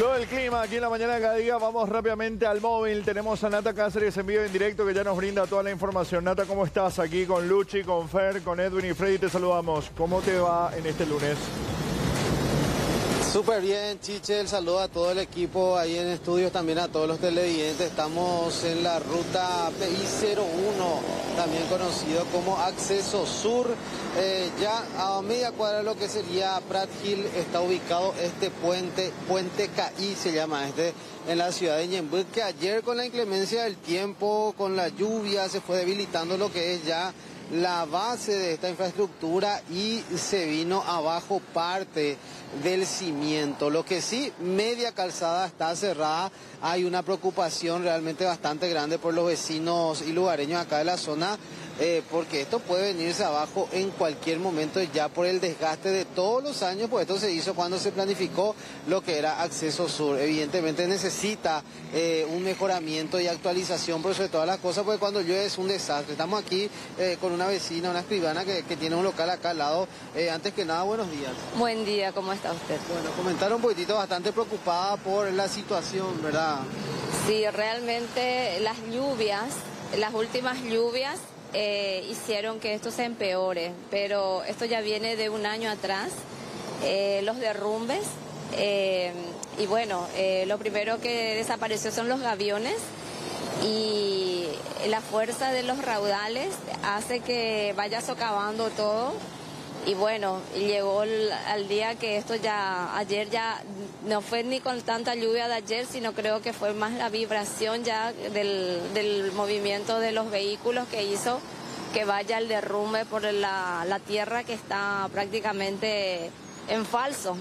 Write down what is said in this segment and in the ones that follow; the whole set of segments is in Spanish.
Lo del clima aquí en la mañana de cada día, vamos rápidamente al móvil. Tenemos a Nata Cáceres en vivo en directo que ya nos brinda toda la información. Nata, ¿cómo estás? Aquí con Luchi, con Fer, con Edwin y Freddy, te saludamos. ¿Cómo te va en este lunes? Súper bien, Chiche, el saludo a todo el equipo ahí en estudios, también a todos los televidentes. Estamos en la ruta PI01, también conocido como Acceso Sur. Eh, ya a media cuadra de lo que sería Prat Hill está ubicado este puente, Puente Caí se llama este, en la ciudad de Ñembuc, que ayer con la inclemencia del tiempo, con la lluvia, se fue debilitando lo que es ya la base de esta infraestructura y se vino abajo parte del cimiento. Lo que sí, media calzada está cerrada. Hay una preocupación realmente bastante grande por los vecinos y lugareños acá de la zona eh, porque esto puede venirse abajo en cualquier momento ya por el desgaste de todos los años, pues esto se hizo cuando se planificó lo que era acceso sur. Evidentemente necesita eh, un mejoramiento y actualización, pero sobre todas las cosas, porque cuando llueve es un desastre. Estamos aquí eh, con una vecina, una escribana que, tiene un local acá al lado. antes que nada, buenos días. Buen día, ¿cómo está usted? Bueno, comentar un poquitito bastante preocupada por la situación, ¿verdad? Sí, realmente las lluvias, las últimas lluvias eh, hicieron que esto se empeore, pero esto ya viene de un año atrás, eh, los derrumbes, eh, y bueno, lo primero que desapareció son los gaviones y la fuerza de los raudales hace que vaya socavando todo y bueno, llegó al día que esto ya, ayer ya no fue ni con tanta lluvia de ayer, sino creo que fue más la vibración ya del, movimiento de los vehículos que hizo que vaya el derrumbe por la, la tierra que está prácticamente en falso.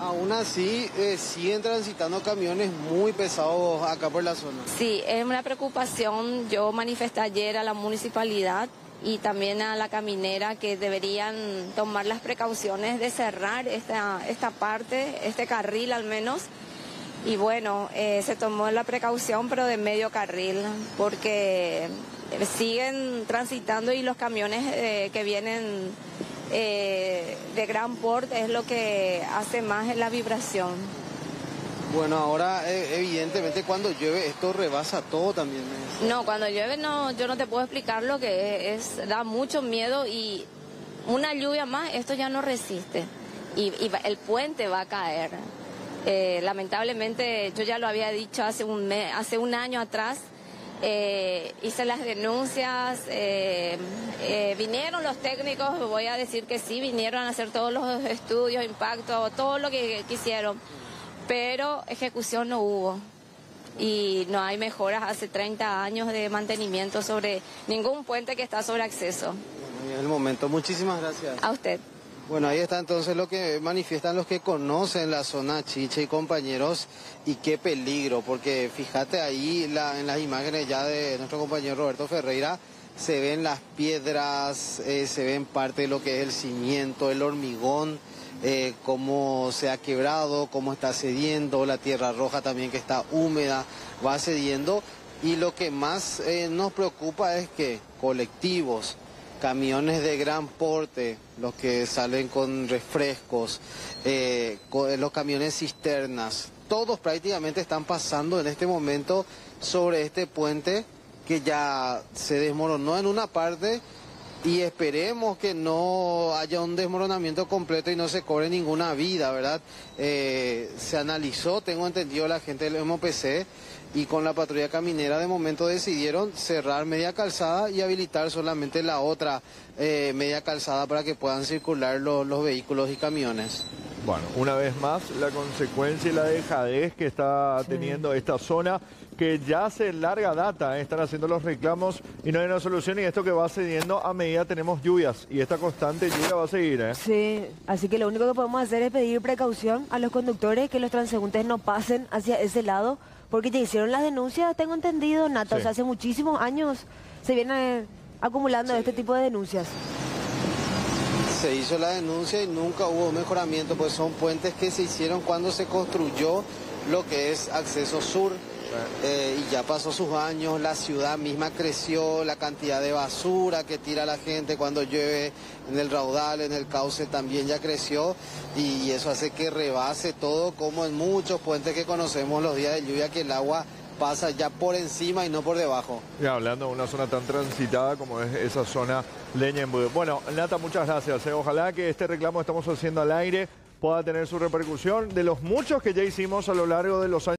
Aún así, eh, siguen transitando camiones muy pesados acá por la zona. Sí, es una preocupación. Yo manifesté ayer a la municipalidad y también a la caminera que deberían tomar las precauciones de cerrar esta, esta parte, este carril al menos. Y bueno, eh, se tomó la precaución pero de medio carril porque siguen transitando y los camiones eh, que vienen eh, de gran porte es lo que hace más la vibración. Bueno, ahora evidentemente cuando llueve esto rebasa todo también. No, cuando llueve no, yo no te puedo explicar lo que es, da mucho miedo y una lluvia más, esto ya no resiste y, el puente va a caer. Eh, lamentablemente, yo ya lo había dicho hace un, hace un año atrás, eh, hice las denuncias, eh, vinieron los técnicos, voy a decir que sí, vinieron a hacer todos los estudios, impacto, todo lo que quisieron pero ejecución no hubo y no hay mejoras hace 30 años de mantenimiento sobre ningún puente que está sobre acceso. Bueno, en el momento, muchísimas gracias. A usted. Bueno, ahí está entonces lo que manifiestan los que conocen la zona Chiche y compañeros y qué peligro, porque fíjate ahí en las imágenes ya de nuestro compañero Roberto Ferreira, se ven las piedras, eh, se ven parte de lo que es el cimiento, el hormigón, eh, cómo se ha quebrado, cómo está cediendo, la tierra roja también que está húmeda, va cediendo. Y lo que más eh, nos preocupa es que colectivos, camiones de gran porte, los que salen con refrescos, eh, los camiones cisternas, todos prácticamente están pasando en este momento sobre este puente que ya se desmoronó en una parte y esperemos que no haya un desmoronamiento completo y no se cobre ninguna vida, ¿verdad? Eh, se analizó, tengo entendido, la gente del MOPC y con la patrulla caminera de momento decidieron cerrar media calzada y habilitar solamente la otra eh, media calzada para que puedan circular los vehículos y camiones. Bueno, una vez más, la consecuencia y la dejadez que está teniendo esta zona, que ya hace larga data, ¿eh? están haciendo los reclamos y no hay una solución y esto que va cediendo a medida tenemos lluvias y esta constante lluvia va a seguir. ¿eh? Sí, así que lo único que podemos hacer es pedir precaución a los conductores que los transeúntes no pasen hacia ese lado, porque ya hicieron las denuncias, tengo entendido, Nata, o sea, hace muchísimos años se viene acumulando este tipo de denuncias se hizo la denuncia y nunca hubo mejoramiento, pues son puentes que se hicieron cuando se construyó lo que es acceso sur. eh, y ya pasó sus años, la ciudad misma creció, la cantidad de basura que tira la gente cuando llueve en el raudal, en el cauce también ya creció y eso hace que rebase todo como en muchos puentes que conocemos los días de lluvia que el agua pasa ya por encima y no por debajo. Y hablando de una zona tan transitada como es esa zona Leña Bueno, Nata, muchas gracias. Eh. Ojalá que este reclamo que estamos haciendo al aire pueda tener su repercusión de los muchos que ya hicimos a lo largo de los años.